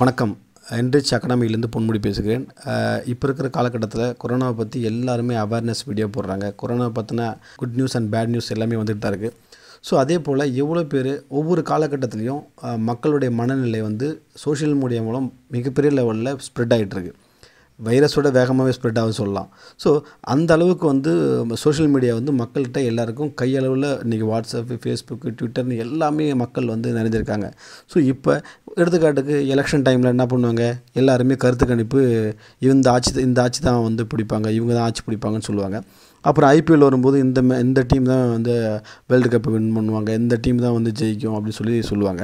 வணக்கம். என்ரிச் அகாடமியிலேருந்து பொன்முடி பேசுகிறேன். இப்போ இருக்கிற காலகட்டத்தில் கொரோனாவை பற்றி எல்லாருமே அவேர்னஸ் வீடியோ போடுறாங்க. கொரோனா பற்றின good news and bad news எல்லாமே வந்துட்டு தான் இருக்குது ஸோ அதே போல் எவ்வளோ பேர் ஒவ்வொரு காலகட்டத்துலேயும் மக்களுடைய மனநிலை வந்து சோஷியல் மீடியா மூலம் மிகப்பெரிய லெவலில் ஸ்ப்ரெட் ஆகிட்டுருக்கு வைரஸோட வேகமாகவே ஸ்ப்ரெட் ஆக சொல்லலாம். ஸோ அந்த அளவுக்கு வந்து சோஷியல் மீடியா வந்து மக்கள்கிட்ட எல்லாருக்கும் கையளவில் இன்றைக்கி வாட்ஸ்அப்பு ஃபேஸ்புக்கு ட்விட்டர்னு எல்லாமே மக்கள் வந்து நிறைஞ்சிருக்காங்க ஸோ இப்போ எடுத்துக்காட்டுக்கு எலெக்ஷன் டைமில் என்ன பண்ணுவாங்க? எல்லாருமே கருத்து கணிப்பு இந்த ஆட்சி இந்த ஆட்சி தான் வந்து பிடிப்பாங்க இவங்க தான் ஆட்சி பிடிப்பாங்கன்னு சொல்லுவாங்க. அப்புறம் ஐபிஎல் வரும்போது இந்த மே- இந்த டீம் தான் வந்து வேர்ல்டு கப்பை வின் பண்ணுவாங்க. இந்த டீம் தான் வந்து ஜெயிக்கும் அப்படின்னு சொல்லி சொல்லுவாங்க.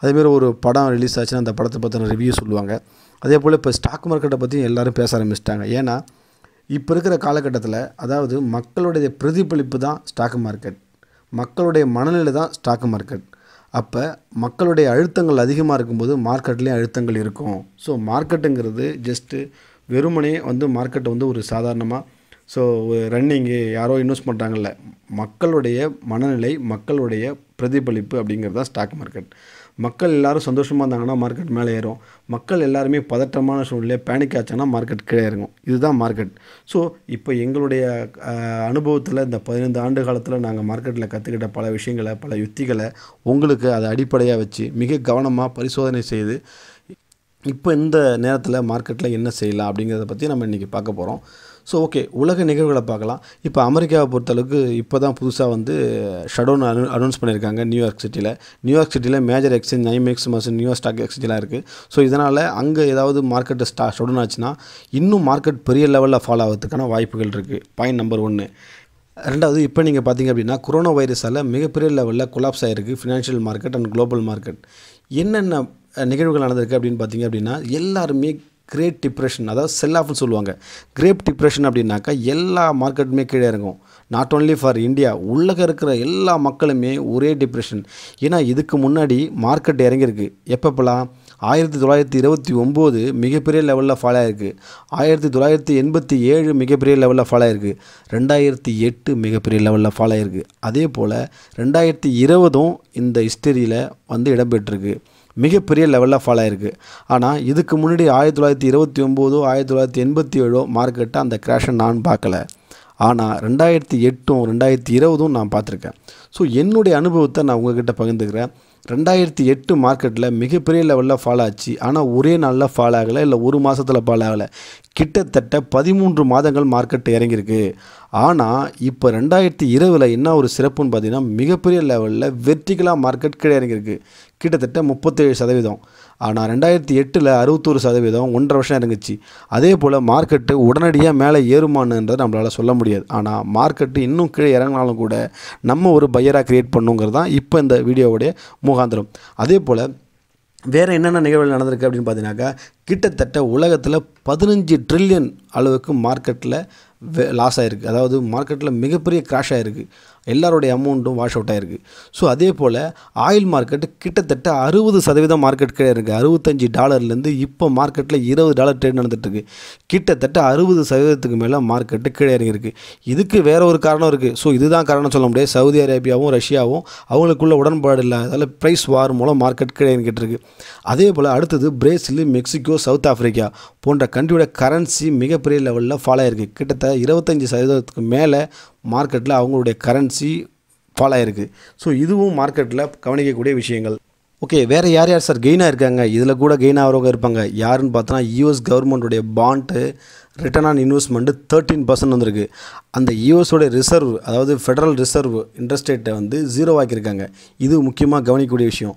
அதேமாரி ஒரு படம் ரிலீஸ் ஆச்சுன்னா அந்த படத்தை பற்றின ரிவ்யூ சொல்லுவாங்க. அதே போல் இப்போ ஸ்டாக் மார்க்கெட்டை பற்றி எல்லாரும் பேச ஆரம்பிச்சிட்டாங்க. ஏன்னா இப்போ இருக்கிற காலகட்டத்தில் அதாவது மக்களுடைய பிரதிபலிப்பு தான் ஸ்டாக் மார்க்கெட் மக்களுடைய மனநிலை தான் ஸ்டாக் மார்க்கெட் அப்போ மக்களுடைய அழுத்தங்கள் அதிகமாக இருக்கும்போது மார்க்கெட்லேயும் அழுத்தங்கள் இருக்கும். ஸோ மார்க்கெட்டுங்கிறது ஜஸ்ட்டு வெறுமனே வந்து மார்க்கெட்டை வந்து ஒரு சாதாரணமாக ஸோ ரன்னிங்கு யாரோ இன்வெஸ்ட் பண்ணுறாங்கல்ல மக்களுடைய மனநிலை மக்களுடைய பிரதிபலிப்பு அப்படிங்கிறது தான் ஸ்டாக் மார்க்கெட் மக்கள் எல்லாரும் சந்தோஷமாக இருந்தாங்கன்னா மார்க்கெட் மேலே ஏறும். மக்கள் எல்லாருமே பதட்டமான சூழ்நிலை பேனிக் ஆச்சாங்கன்னா மார்க்கெட் கீழே இறங்கும். இதுதான் மார்க்கெட் ஸோ இப்போ எங்களுடைய அனுபவத்தில் இந்த பதினைந்து ஆண்டு காலத்தில் நாங்கள் மார்க்கெட்டில் கற்றுக்கிட்ட பல விஷயங்களை பல யுத்திகளை உங்களுக்கு அதை அடிப்படையாக வச்சு மிக கவனமாக பரிசோதனை செய்து இப்போ இந்த நேரத்தில் மார்க்கெட்டில் என்ன செய்யலாம் அப்படிங்கிறத பற்றி நம்ம இன்றைக்கி பார்க்க போகிறோம் ஸோ ஓகே உலக நிகழ்வுகளை பார்க்கலாம். இப்போ அமெரிக்காவை பொறுத்தளவுக்கு இப்போ தான் புதுசாக வந்து ஷடோன் அனு அனௌன்ஸ் பண்ணியிருக்காங்க நியூயார்க் சிட்டியில் நியூயார்க் சிட்டியில் மேஜர் எக்ஸ்சேஞ்ச் நைமெக்ஸ் மற்றும் நியூயார்க் ஸ்டாக் எக்ஸ்சேஞ்செலாம் இருக்குது ஸோ இதனால் அங்கே ஏதாவது மார்க்கெட்டு ஸ்டா ஷடோன் ஆச்சுன்னா இன்னும் மார்க்கெட் பெரிய லெவலில் ஃபாலோ ஆகிறதுக்கான வாய்ப்புகள் இருக்குது பாயிண்ட் நம்பர் ஒன்று ரெண்டாவது இப்போ நீங்கள் பார்த்தீங்க அப்படின்னா கொரோனா வைரஸால் மிகப்பெரிய லெவலில் கொலாப்ஸ் ஆகிருக்கு financial market and global market என்னென்ன நிகழ்வுகள் நடந்திருக்கு அப்படின்னு பார்த்தீங்க அப்படின்னா எல்லாருமே கிரேட் டிப்ரெஷன் அதாவது செல் ஆஃப்னு சொல்லுவாங்க. கிரேப் டிப்ரெஷன் அப்படின்னாக்கா எல்லா மார்க்கெட்டுமே கீழே இறங்கும். நாட் ஓன்லி ஃபார் இந்தியா உள்ளக இருக்கிற எல்லா மக்களுமே ஒரே டிப்ரெஷன் ஏன்னா இதுக்கு முன்னாடி மார்க்கெட் இறங்கியிருக்கு. எப்பப்பெல்லாம் ஆயிரத்தி தொள்ளாயிரத்தி இருபத்தி ஒம்பது மிகப்பெரிய லெவலில் ஃபாலோ ஆயிருக்கு. ஆயிரத்தி தொள்ளாயிரத்தி எண்பத்தி ஏழு மிகப்பெரிய லெவலில் ஃபாலோ ஆயிருக்கு. ரெண்டாயிரத்தி எட்டு மிகப்பெரிய லெவலில் ஃபாலோ ஆயிருக்கு. அதே போல் ரெண்டாயிரத்தி இருபதும் இந்த ஹிஸ்டரியில் வந்து இடம்பெற்றிருக்கு மிகப்பெரிய லெவலில் ஃபாலோ ஆயிருக்கு. ஆனால் இதுக்கு முன்னாடி ஆயிரத்தி தொள்ளாயிரத்தி இருபத்தி ஒம்போதோ ஆயிரத்தி தொள்ளாயிரத்தி எண்பத்தி ஏழோ மார்க்கெட்டை அந்த கிராஷை நான் பார்க்கல. ஆனால் ரெண்டாயிரத்தி எட்டும் ரெண்டாயிரத்தி இருபதும் நான் பார்த்துருக்கேன். ஸோ என்னுடைய அனுபவத்தை நான் உங்ககிட்ட பகிர்ந்துக்கிறேன். ரெண்டாயிரத்தி எட்டு மார்க்கெட்டில் மிகப்பெரிய லெவலில் ஃபாலோ ஆச்சு. ஆனால் ஒரே நாளில் ஃபாலோ ஆகலை இல்லை ஒரு மாதத்தில் ஃபாலோ ஆகலை. கிட்டத்தட்ட பதிமூன்று மாதங்கள் மார்க்கெட் இறங்கியிருக்கு. ஆனால் இப்போ ரெண்டாயிரத்தி இருபதில் என்ன ஒரு சிறப்புன்னு பார்த்தீங்கன்னா மிகப்பெரிய லெவலில் வெர்டிகலாக மார்க்கெட் கீழே இறங்கியிருக்கு. கிட்டத்தட்ட முப்பத்தேழு சதவீதம். ஆனால் ரெண்டாயிரத்தி எட்டில் அறுபத்தோரு சதவீதம் ஒன்றரை வருஷம் இறங்குச்சு. அதே போல் மார்க்கெட்டு உடனடியாக மேலே ஏறுமானுன்றதை நம்மளால் சொல்ல முடியாது. ஆனால் மார்க்கெட்டு இன்னும் கீழே இறங்கினாலும் கூட நம்ம ஒரு பையராக க்ரியேட் பண்ணுங்கிறது தான் இப்போ இந்த வீடியோவுடைய முகாந்திரம். அதே போல் வேறு என்னென்ன நிகழ்வுகள் நடந்திருக்கு அப்படின்னு பார்த்தீங்கன்னாக்கா கிட்டத்தட்ட உலகத்தில் பதினஞ்சு ட்ரில்லியன் அளவுக்கு மார்க்கெட்டில் லாஸ் ஆகிருக்கு அதாவது மார்க்கெட்டில் மிகப்பெரிய கிராஷ் ஆகிருக்கு எல்லாருடைய அமௌண்ட்டும் வாஷ் அவுட் ஆகிருக்கு ஸோ அதே போல் ஆயில் மார்க்கெட்டு கிட்டத்தட்ட அறுபது சதவீதம் மார்க்கெட் கீழே இருக்குது அறுபத்தஞ்சு டாலர்லேருந்து இப்போ மார்க்கெட்டில் இருபது டாலர் ட்ரேட் நடந்துகிட்ருக்கு கிட்டத்தட்ட அறுபது சதவீதத்துக்கு மேலே மார்க்கெட்டு கீழே இறங்கியிருக்கு. இதுக்கு வேற ஒரு காரணம் இருக்குது ஸோ இதுதான் காரணம் சொல்ல முடியாது. சவுதி அரேபியாவும் ரஷ்யாவும் அவங்களுக்குள்ள உடன்பாடு இல்லாததால் ப்ரைஸ் வார் மூலம் மார்க்கெட் கீழே இறங்கிட்டு இருக்கு. அதே போல் அடுத்தது பிரேசில் மெக்சிகோ சவுத் ஆஃப்ரிக்கா போன்ற கண்ட்ரியோட கரன்சி மிகப்பெரிய லெவலில் ஃபாலோ ஆயிருக்கு. கிட்டத்தட்ட இருபத்தஞ்சி சதவீதத்துக்கு மேலே மார்க்கெட்டில் அவங்களுடைய கரன்சி ஃபால் ஆயிருக்கு. ஸோ இதுவும் மார்க்கெட்டில் கவனிக்கக்கூடிய விஷயங்கள். ஓகே வேறு யார் யார் சார் கெயினாக இருக்காங்க இதில் கூட கெயின் ஆகிறவங்க இருப்பாங்க. யாருன்னு பார்த்தோன்னா US கவர்மெண்ட்டுடைய bond return on investment thirteen percent வந்திருக்கு. அந்த யூஎஸோடைய ரிசர்வ் அதாவது ஃபெடரல் ரிசர்வ் இன்ட்ரெஸ்ட் ரேட்டை வந்து ஜீரோ ஆக்கியிருக்காங்க. இது முக்கியமாக கவனிக்கக்கூடிய விஷயம்.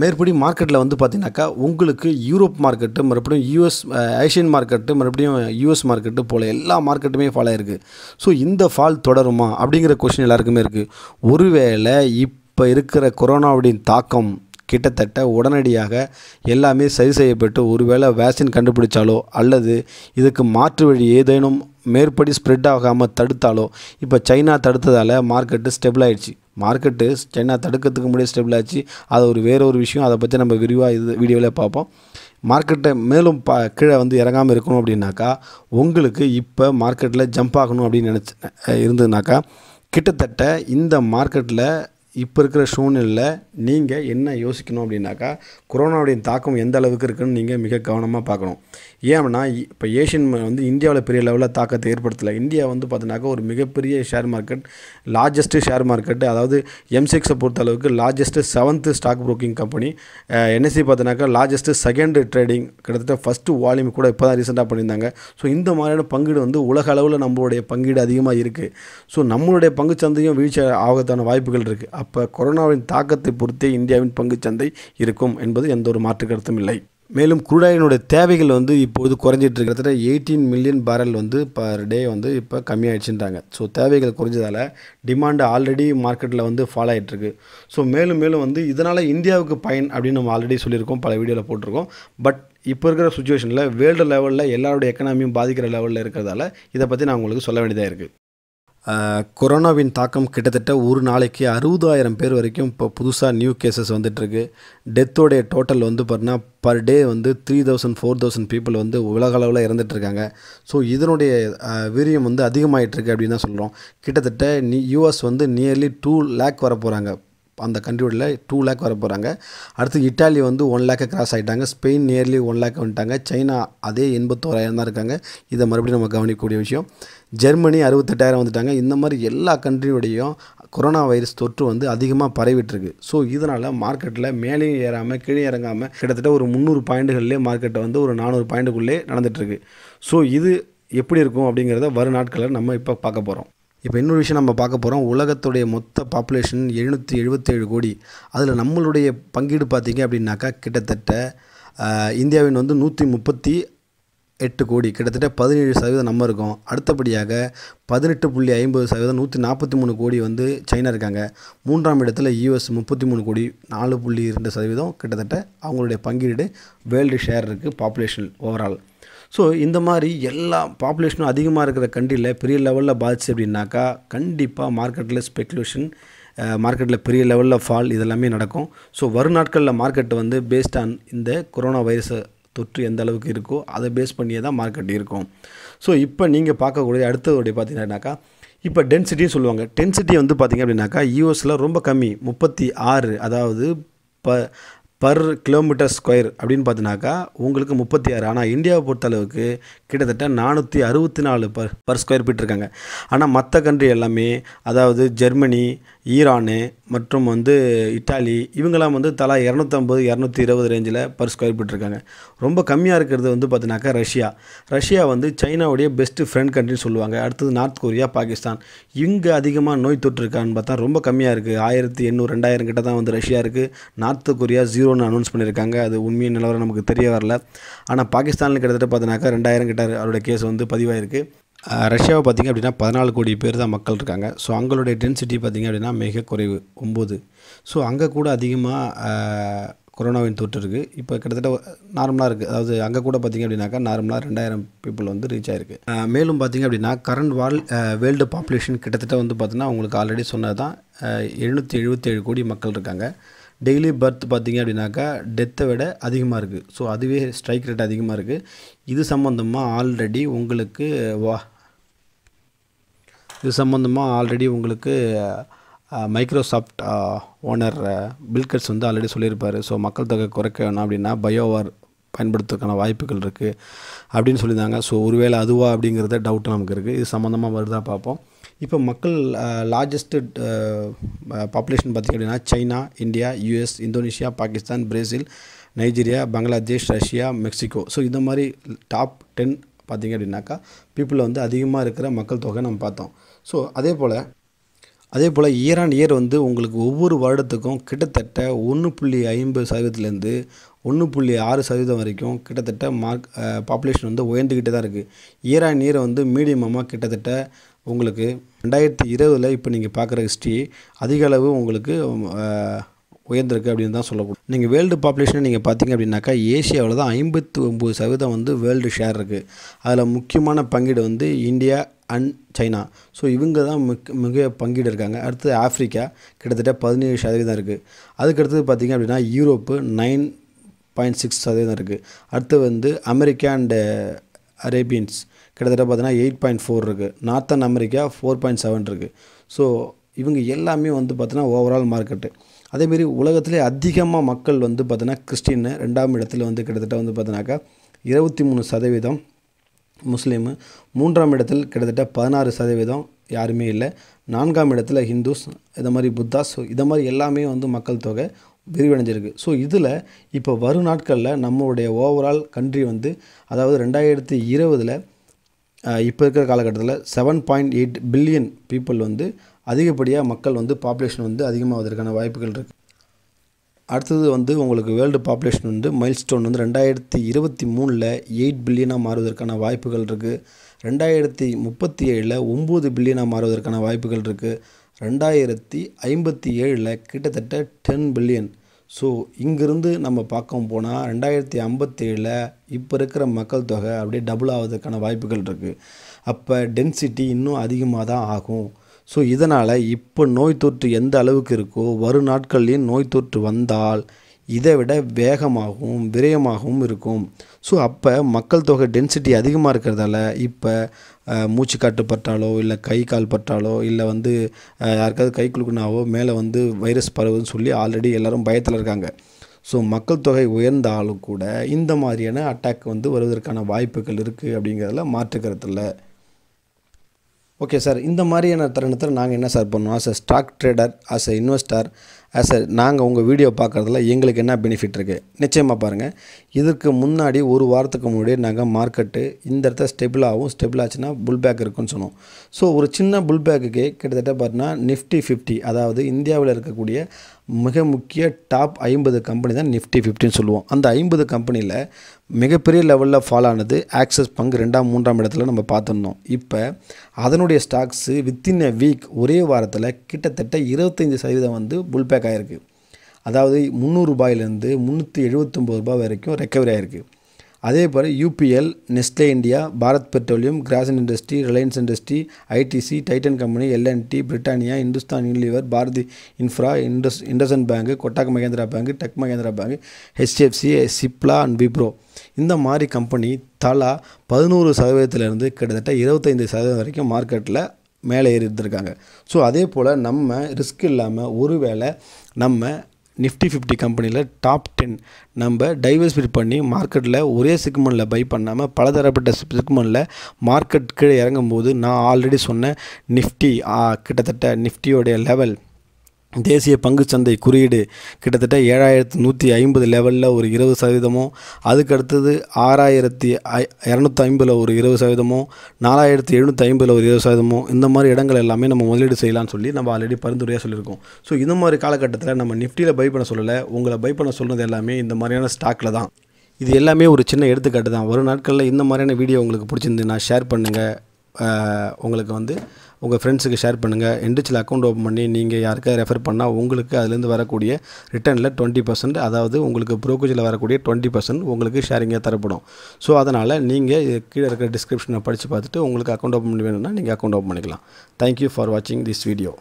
மேற்படி மார்க்கெட்டில் வந்து பார்த்தீங்கன்னாக்கா உங்களுக்கு யூரோப் மார்க்கெட்டு மறுபடியும் யூஎஸ் ஏஷியன் மார்க்கெட்டு மறுபடியும் யூஎஸ் மார்க்கெட்டு போல் எல்லா மார்க்கெட்டுமே ஃபாலோ ஆயிருக்கு. ஸோ இந்த ஃபால் தொடருமா? அப்படிங்கிற கொஷின் எல்லாருக்குமே இருக்குது ஒருவேளை இப்போ இருக்கிற கொரோனாவுடைய தாக்கம் கிட்டத்தட்ட உடனடியாக எல்லாமே சரி செய்யப்பட்டு ஒருவேளை வேக்சின் கண்டுபிடிச்சாலோ அல்லது இதுக்கு மாற்று வழி ஏதேனும் மேற்படி ஸ்ப்ரெட் ஆகாமல் தடுத்தாலோ இப்போ சைனா தடுத்ததால் மார்க்கெட்டு ஸ்டெபிள் ஆயிடுச்சு. மார்க்கெட்டு சென்னை தடுக்கிறதுக்கு முன்னாடி ஸ்டெபிள் ஆச்சு. அது ஒரு வேற ஒரு விஷயம். அதை பற்றி நம்ம விரிவாக இது வீடியோவில் பார்ப்போம். மார்க்கெட்டை மேலும் பா கீழே வந்து இறங்காமல் இருக்கணும் அப்படின்னாக்கா உங்களுக்கு இப்போ மார்க்கெட்டில் ஜம்ப் ஆகணும் அப்படின்னு நினச்சி இருந்ததுனாக்கா கிட்டத்தட்ட இந்த மார்க்கெட்டில் இப்போ இருக்கிற சூழ்நிலையில் நீங்கள் என்ன யோசிக்கணும் அப்படின்னாக்கா கொரோனாவுடைய தாக்கம் எந்த அளவுக்கு இருக்குன்னு நீங்கள் மிக கவனமாக பார்க்கணும். ஏன்னா இப்போ ஏஷியன் வந்து இந்தியாவில் பெரிய லெவலில் தாக்கத்தை ஏற்படுத்தலை. இந்தியா வந்து பார்த்தீங்கன்னாக்கா ஒரு மிகப்பெரிய share market largest share market அதாவது எம்சிஎக்ஸை பொறுத்த அளவுக்கு largest seventh stock broking company NSE பார்த்தீங்கன்னாக்கா லார்ஜஸ்ட்டு செகண்ட் ட்ரேடிங் கிட்டத்தட்ட ஃபஸ்ட்டு வால்யூம் கூட இப்போ தான் ரீசெண்டாக பண்ணியிருந்தாங்க. ஸோ இந்த மாதிரியான பங்கீடு வந்து உலக அளவில் நம்மளுடைய பங்கீடு அதிகமாக இருக்குது ஸோ நம்மளுடைய பங்குச்சந்தையும் வீழ்ச்சி ஆகத்தான வாய்ப்புகள் இருக்குது அப்போ கொரோனாவின் தாக்கத்தை பொறுத்தே இந்தியாவின் பங்கு சந்தை இருக்கும் என்பது எந்த ஒரு மாற்று கருத்தும் இல்லை. மேலும் குரூடாயினுடைய தேவைகள் வந்து இப்போது குறைஞ்சிட்டு இருக்கிறத எயிட்டீன் மில்லியன் பேரல் வந்து பர் டே வந்து இப்போ கம்மியாகிடுச்சுன்றாங்க ஸோ தேவைகள் குறைஞ்சதால் டிமாண்டு ஆல்ரெடி மார்க்கெட்டில் வந்து ஃபாலோ ஆகிட்டுருக்கு ஸோ மேலும் மேலும் வந்து இதனால் இந்தியாவுக்கு பயன் அப்படின்னு நம்ம ஆல்ரெடி சொல்லியிருக்கோம் பல வீடியோவில் போட்டிருக்கோம். பட் இப்போ இருக்கிற சுச்சுவேஷனில் வேர்ல்டு லெவலில் எல்லாருடைய எக்கனாமியும் பாதிக்கிற லெவலில் இருக்கிறதால இதை பற்றி நான் உங்களுக்கு சொல்ல வேண்டியதாக இருக்குது கொரோனாவின் தாக்கம் கிட்டத்தட்ட ஒரு நாளைக்கு அறுபதாயிரம் பேர் வரைக்கும் இப்போ புதுசாக நியூ கேசஸ் வந்துட்டுருக்கு. டெத்தோடைய டோட்டல் வந்து பார்த்தீங்கன்னா பர் டே வந்து three thousand four thousand people வந்து உலக அளவில் இறந்துட்டுருக்காங்க. ஸோ இதனுடைய வீரியம் வந்து அதிகமாகிட்டுருக்கு அப்படின்னு தான் சொல்கிறோம் கிட்டத்தட்ட நீ யூஎஸ் வந்து நியர்லி டூ லேக் வர போகிறாங்க அந்த கண்ட்ரியோட டூ லேக் வர போகிறாங்க அடுத்து இட்டாலி வந்து ஒன் லேக்கை கிராஸ் ஆகிட்டாங்க ஸ்பெயின் நியர்லி ஒன் லேக் வந்துட்டாங்க. சைனா அதே எண்பத்தோராயிரம் தான் இருக்காங்க. இதை மறுபடியும் நம்ம கவனிக்கக்கூடிய விஷயம். ஜெர்மனி அறுபத்தெட்டாயிரம் வந்துட்டாங்க. இந்த மாதிரி எல்லா கண்ட்ரியோடையும் கொரோனா வைரஸ் தொற்று வந்து அதிகமாக பரவிட்டுருக்கு. ஸோ இதனால் மார்க்கெட்டில் மேலேயும் ஏறாமல் கீழே இறங்காமல் கிட்டத்தட்ட ஒரு முந்நூறு பாயிண்ட்டுகள்லேயே மார்க்கெட்டை வந்து ஒரு நானூறு பாயிண்ட்டுக்குள்ளே நடந்துகிட்ருக்கு ஸோ இது எப்படி இருக்கும் அப்படிங்கிறத வரும் நாட்களில் நம்ம இப்போ பார்க்க போகிறோம் இப்போ இன்னொரு விஷயம் நம்ம பார்க்க போகிறோம் உலகத்துடைய மொத்த பாப்புலேஷன் எழுநூற்றி எழுபத்தேழு கோடி. அதில் நம்மளுடைய பங்கீடு பார்த்திங்க அப்படின்னாக்கா கிட்டத்தட்ட இந்தியாவின் வந்து நூற்றி முப்பத்தி எட்டு கோடி. கிட்டத்தட்ட பதினேழு சதவீதம் நம்ம இருக்கோம். அடுத்தபடியாக பதினெட்டு புள்ளி ஐம்பது சதவீதம் நூற்றி நாற்பத்தி மூணு கோடி வந்து சைனா இருக்காங்க. மூன்றாம் இடத்துல யூஎஸ் முப்பத்தி மூணு கோடி. நாலு புள்ளி ரெண்டு சதவீதம் கிட்டத்தட்ட அவங்களுடைய பங்கீடு வேர்ல்டு ஷேர் இருக்குது பாப்புலேஷன் ஓவரால் ஸோ இந்த மாதிரி எல்லா பாப்புலேஷனும் அதிகமாக இருக்கிற கண்ட்ரியில் பெரிய லெவலில் பாதிச்சு அப்படின்னாக்கா கண்டிப்பாக மார்க்கெட்டில் ஸ்பெக்குலேஷன் மார்க்கெட்டில் பெரிய லெவலில் ஃபால் இதெல்லாமே நடக்கும். ஸோ வரும் நாட்களில் மார்க்கெட் வந்து பேஸ்ட் ஆன் இந்த கொரோனா வைரஸை தொற்று எந்த அளவுக்கு இருக்கோ அதை பேஸ் பண்ணியே தான் மார்க்கெட் இருக்கும். ஸோ இப்போ நீங்கள் பார்க்கக்கூடிய அடுத்ததுடைய பார்த்தீங்கன்னாக்கா இப்போ டென்சிட்டின்னு சொல்லுவாங்க. டென்சிட்டி வந்து பார்த்திங்க அப்படின்னாக்கா யூஎஸில் ரொம்ப கம்மி. முப்பத்தி ஆறு அதாவது ப பர் கிலோமீட்டர் ஸ்கொயர் அப்படின்னு பார்த்தினாக்கா உங்களுக்கு முப்பத்தி ஆறு. ஆனால் இந்தியாவை பொறுத்தளவுக்கு கிட்டத்தட்ட நானூற்றி அறுபத்தி நாலு பர் பர் ஸ்கொயர் ஃபீட் இருக்காங்க. ஆனால் மற்ற கண்ட்ரி எல்லாமே அதாவது ஜெர்மனி ஈரானு மற்றும் வந்து இட்டாலி இவங்கெல்லாம் வந்து தலா இரநூத்தம்பது இரநூத்தி இருபது ரேஞ்சில் பர் ஸ்கொயர் ஃபீட் இருக்காங்க. ரொம்ப கம்மியாக இருக்கிறது வந்து பார்த்தினாக்கா ரஷ்யா. ரஷ்யா வந்து சைனாவுடைய பெஸ்ட்டு ஃப்ரெண்ட் கண்ட்ரின்னு சொல்லுவாங்க. அடுத்தது நார்த் கொரியா பாகிஸ்தான். இங்கே அதிகமாக நோய் தொற்று இருக்கான்னு பார்த்தா ரொம்ப கம்மியாக இருக்குது ஆயிரத்தி எண்ணூறு ரெண்டாயிரம் கிட்ட தான் வந்து ரஷ்யா இருக்குது நார்த் கொரியா ஜீரோன்னு அனௌன்ஸ் பண்ணியிருக்காங்க அது உண்மையின் நிலவரம் நமக்கு தெரிய வரல. ஆனால் பாகிஸ்தானில் கிட்டத்தட்ட பார்த்தினாக்கா ரெண்டாயிரம் கிட்ட அவருடைய கேஸ் வந்து பதிவாயிருக்கு. ரஷ்யாவை பார்த்திங்க அப்படின்னா பதினாலு கோடி பேர் தான் மக்கள் இருக்காங்க. ஸோ அவங்களுடைய டென்சிட்டி பார்த்திங்க அப்படின்னா மிக குறைவு ஒம்பது. ஸோ அங்கே கூட அதிகமாக கொரோனாவின் தொற்று இருக்குது இப்போ கிட்டத்தட்ட நார்மலாக இருக்குது அதாவது அங்கே கூட பார்த்திங்க அப்படின்னாக்கா நார்மலாக ரெண்டாயிரம் பீப்புள் வந்து ரீச் ஆயிருக்கு. மேலும் பார்த்திங்க அப்படின்னா கரண்ட் வால் வேர்ல்டு பாப்புலேஷன் கிட்டத்தட்ட வந்து பார்த்திங்கன்னா உங்களுக்கு ஆல்ரெடி சொன்னது தான் எழுநூற்றி எழுபத்தேழு கோடி மக்கள் இருக்காங்க. டெய்லி பர்த் பார்த்திங்க அப்படின்னாக்கா டெத்தை விட அதிகமாக இருக்குது ஸோ அதுவே ஸ்ட்ரைக் ரேட் அதிகமாக இருக்குது இது சம்மந்தமாக ஆல்ரெடி உங்களுக்கு வா இது சம்மந்தமாக ஆல்ரெடி உங்களுக்கு மைக்ரோசாஃப்ட் ஓனர் பில்கட்ஸ் வந்து ஆல்ரெடி சொல்லியிருப்பார். ஸோ மக்கள் தொகை குறைக்க வேணும் அப்படின்னா பயோவார் பயன்படுத்துறதுக்கான வாய்ப்புகள் இருக்குது அப்படின்னு சொல்லியிருந்தாங்க. ஸோ ஒருவேளை அதுவா அப்படிங்கிறத டவுட் நமக்கு இருக்குது இது சம்மந்தமாக வருதா பார்ப்போம். இப்போ மக்கள் லார்ஜஸ்ட்டு பாப்புலேஷன் பார்த்திங்க அப்படின்னா China India US Indonesia Pakistan Brazil Nigeria Bangladesh Russia Mexico. So இந்த மாதிரி டாப் டென் பார்த்திங்க அப்படின்னாக்கா பீப்புளில் வந்து அதிகமாக இருக்கிற மக்கள் தொகை நம்ம பார்த்தோம். ஸோ அதே போல் அதே போல் இயர் ஆன் இயர் வந்து உங்களுக்கு ஒவ்வொரு வருடத்துக்கும் கிட்டத்தட்ட ஒன்று புள்ளி ஐம்பது சதவீதத்துலேருந்து ஒன்று புள்ளி ஆறு சதவீதம் வரைக்கும் கிட்டத்தட்ட மார்க் பாப்புலேஷன் வந்து உயர்ந்துக்கிட்டே தான் இருக்குது இயர் ஆன் இயர் வந்து மீடியமாக கிட்டத்தட்ட உங்களுக்கு ரெண்டாயிரத்தி இருபதில் இப்போ நீங்கள் பார்க்குற ஹிஸ்ட்ரி அதிக அளவு உங்களுக்கு உயர்ந்திருக்கு அப்படின்னு தான் சொல்லப்படும். நீங்கள் வேர்ல்டு பாப்புலேஷனை நீங்கள் பார்த்தீங்க அப்படின்னாக்கா ஏஷியாவில் தான் ஐம்பத்தி ஒம்பது சதவீதம் வந்து வேர்ல்டு ஷேர் இருக்குது அதில் முக்கியமான பங்கீடு வந்து இந்தியா அண்ட் சைனா. ஸோ இவங்க தான் மிக மிக பங்கீடு இருக்காங்க. அடுத்து ஆஃப்ரிக்கா கிட்டத்தட்ட பதினேழு சதவீதம் இருக்குது அதுக்கடுத்தது பார்த்திங்க அப்படின்னா யூரோப்பு நைன் பாயிண்ட் சிக்ஸ் சதவீதம் இருக்குது அடுத்து வந்து அமெரிக்கா அண்டு அரேபியன்ஸ் கிட்டத்தட்ட பார்த்தீங்கன்னா எயிட் பாயிண்ட் ஃபோர் இருக்குது northern America four point seven இருக்குது ஸோ இவங்க எல்லாமே வந்து பார்த்தீங்கன்னா ஓவரால் மார்க்கெட்டு அதேமாரி உலகத்திலே அதிகமாக மக்கள் வந்து பார்த்தீங்கன்னா கிறிஸ்டின் ரெண்டாம் இடத்துல வந்து கிட்டத்தட்ட வந்து பார்த்தீங்கன்னாக்கா இருபத்தி மூணு சதவீதம் முஸ்லீமு. மூன்றாம் இடத்தில் கிட்டத்தட்ட பதினாறு சதவீதம் யாருமே இல்லை. நான்காம் இடத்துல ஹிந்துஸ் இதை மாதிரி புத்தாஸ் இதை மாதிரி எல்லாமே வந்து மக்கள் தொகை விரிவடைஞ்சிருக்கு. ஸோ இதில் இப்போ வரும் நாட்களில் நம்மளுடைய ஓவரால் கண்ட்ரி வந்து அதாவது ரெண்டாயிரத்தி இருபதில் இப்போ இருக்கிற காலகட்டத்தில் seven point eight billion people வந்து அதிகப்படியாக மக்கள் வந்து பாப்புலேஷன் வந்து அதிகமாவதற்கான வாய்ப்புகள் இருக்குது அடுத்தது வந்து உங்களுக்கு வேர்ல்டு பாப்புலேஷன் வந்து மைல்ஸ்டோன் வந்து ரெண்டாயிரத்தி இருபத்தி மூணில் எயிட் பில்லியனாக மாறுவதற்கான வாய்ப்புகள் இருக்குது ரெண்டாயிரத்தி முப்பத்தி ஏழில் ஒம்பது பில்லியனாக மாறுவதற்கான வாய்ப்புகள் இருக்குது ரெண்டாயிரத்தி ஐம்பத்தி ஏழில் கிட்டத்தட்ட டென் பில்லியன் ஸோ இங்கிருந்து நம்ம பார்க்க போனால் ரெண்டாயிரத்தி ஐம்பத்தேழில் இப்போ இருக்கிற மக்கள் தொகை அப்படியே டபுள் ஆவதற்கான வாய்ப்புகள் இருக்குது அப்போ டென்சிட்டி இன்னும் அதிகமாக தான் ஆகும். ஸோ இதனால் இப்போ நோய் தொற்று எந்த அளவுக்கு இருக்கோ வரும் நாட்கள்லேயும் நோய் தொற்று வந்தால் இதை விட வேகமாகவும் விரயமாகவும் இருக்கும். ஸோ அப்போ மக்கள் தொகை டென்சிட்டி அதிகமாக இருக்கிறதால இப்போ மூச்சு காட்டு பட்டாலோ இல்லை கை கால் பட்டாலோ இல்லை வந்து யாருக்காவது கை குலுக்குனாவோ மேலே வந்து வைரஸ் பரவுதுன்னு சொல்லி ஆல்ரெடி எல்லோரும் பயத்தில் இருக்காங்க. ஸோ மக்கள் தொகை உயர்ந்தாலும் கூட இந்த மாதிரியான அட்டாக் வந்து வருவதற்கான வாய்ப்புகள் இருக்குது அப்படிங்கிறதுல மாற்றுக்கிறது இல்லை. ஓகே சார் இந்த மாதிரியான தருணத்தில் நாங்கள் என்ன சார் பண்ணுவோம்? As a stock trader as a investor as a நாங்கள் உங்கள் வீடியோ பார்க்குறதுல எங்களுக்கு என்ன பெனிஃபிட் இருக்குது நிச்சயமாக பாருங்கள் இதற்கு முன்னாடி ஒரு வாரத்துக்கு முன்னாடி நாங்கள் மார்க்கெட்டு இந்த இடத்துல ஸ்டெபிளாகவும் ஸ்டெபிள் ஆச்சுன்னா புல் பேக் இருக்குன்னு சொன்னோம். ஸோ ஒரு சின்ன புல் பேக்குக்கே கிட்டத்தட்ட பார்த்தீங்கன்னா நிஃப்டி ஃபிஃப்டி அதாவது இந்தியாவில் இருக்கக்கூடிய மிக முக்கிய டாப் ஐம்பது கம்பெனி தான் நிஃப்டி ஃபிஃப்டின்னு சொல்லுவோம். அந்த ஐம்பது கம்பெனியில் மிகப்பெரிய லெவலில் ஃபால் ஆனது ஆக்சஸ் பங்கு ரெண்டாம் மூன்றாம் இடத்துல நம்ம பார்த்துருந்தோம். இப்போ அதனுடைய ஸ்டாக்ஸு வித்தின் எ வீக் ஒரே வாரத்தில் கிட்டத்தட்ட இருபத்தஞ்சி சதவீதம் வந்து புல் பேக் ஆகிருக்கு அதாவது முந்நூறுரூபாயிலேருந்து முந்நூற்றி எழுபத்தொம்பது ரூபாய் வரைக்கும் ரெக்கவரி ஆகிருக்கு அதே போல் UPL Nestle India Bharat petroleum Grasim industry Reliance industry ITC Titan company LNT Britannia Hindustan Unilever Bharti infra Indus IndusInd bank Kotak Mahindra bank tech Mahindra bank HDFC Cipla and Wipro இந்த மாதிரி company தலா பதினோரு சதவீதத்திலேருந்து கிட்டத்தட்ட இருபத்தைந்து சதவீதம் வரைக்கும் மார்க்கெட்டில் மேலே ஏறி இருந்திருக்காங்க. ஸோ அதே போல் நம்ம ரிஸ்க் இல்லாமல் ஒருவேளை நம்ம நிஃப்டி ஃபிஃப்டி கம்பெனியில் டாப் டென் நம்ம டைவர்ஸ்ஃபை பண்ணி மார்க்கெட்டில் ஒரே செக்மெண்ட்டில் பை பண்ணாமல் பலதரப்பட்ட செக்மெண்ட்டில் மார்க்கெட் கீழே இறங்கும்போது நான் ஆல்ரெடி சொன்ன நிஃப்டி கிட்டத்தட்ட நிஃப்டியோடைய லெவல் தேசிய பங்குச்சந்தை குறியீடு கிட்டத்தட்ட ஏழாயிரத்து நூற்றி ஐம்பது லெவலில் ஒரு இருபது சதவீதமும் அதுக்கு அடுத்தது ஆறாயிரத்தி ஐ இரநூத்தி ஐம்பதில் ஒரு இருபது சதவீதமும் நாலாயிரத்தி எழுநூற்றி ஐம்பதில் ஒரு இருபது சதவீதமும் இந்த மாதிரி இடங்கள் எல்லாமே நம்ம முதலீடு செய்யலாம்னு சொல்லி நம்ம ஆல்ரெடி பரிந்துரையாக சொல்லியிருக்கோம். ஸோ இந்த மாதிரி காலகட்டத்தில் நம்ம நிஃப்டியில் பை பண்ண சொல்லலை உங்களை பை பண்ண சொல்கிறது எல்லாமே இந்த மாதிரியான ஸ்டாக்கில் தான். இது எல்லாமே ஒரு சின்ன எடுத்துக்காட்டு தான். ஒரு நாட்களில் இந்த மாதிரியான வீடியோ உங்களுக்கு பிடிச்சிருந்துன்னா ஷேர் பண்ணுங்கள் உங்களுக்கு வந்து உங்கள் ஃப்ரெண்ட்ஸுக்கு ஷேர் பண்ணுங்கள் எண்டிச்சில் அக்கௌண்ட் ஓப்பன் பண்ணி நீங்கள் யாருக்காவது ரெஃபர் பண்ணால் உங்களுக்கு அதுலேருந்து வரக்கூடிய ரிட்டர்னில் டுவெண்ட்டி பர்சன்ட் அதாவது உங்களுக்கு ப்ரோக்கேஜில் வரக்கூடிய டுவெண்ட்டி பர்சன்ட் உங்களுக்கு ஷேரிங்காக தரப்படும். ஸோ அதனால் நீங்கள் கீழே இருக்கிற டிஸ்கிரிப்ஷனை படித்து பார்த்துட்டு உங்களுக்கு அக்கௌண்ட் ஓப்பன் பண்ணி வேணும்னா நீங்கள் அக்கௌண்ட் ஓப்பன் பண்ணிக்கலாம். தேங்க்யூ ஃபார் வாட்சிங் திஸ் வீடியோ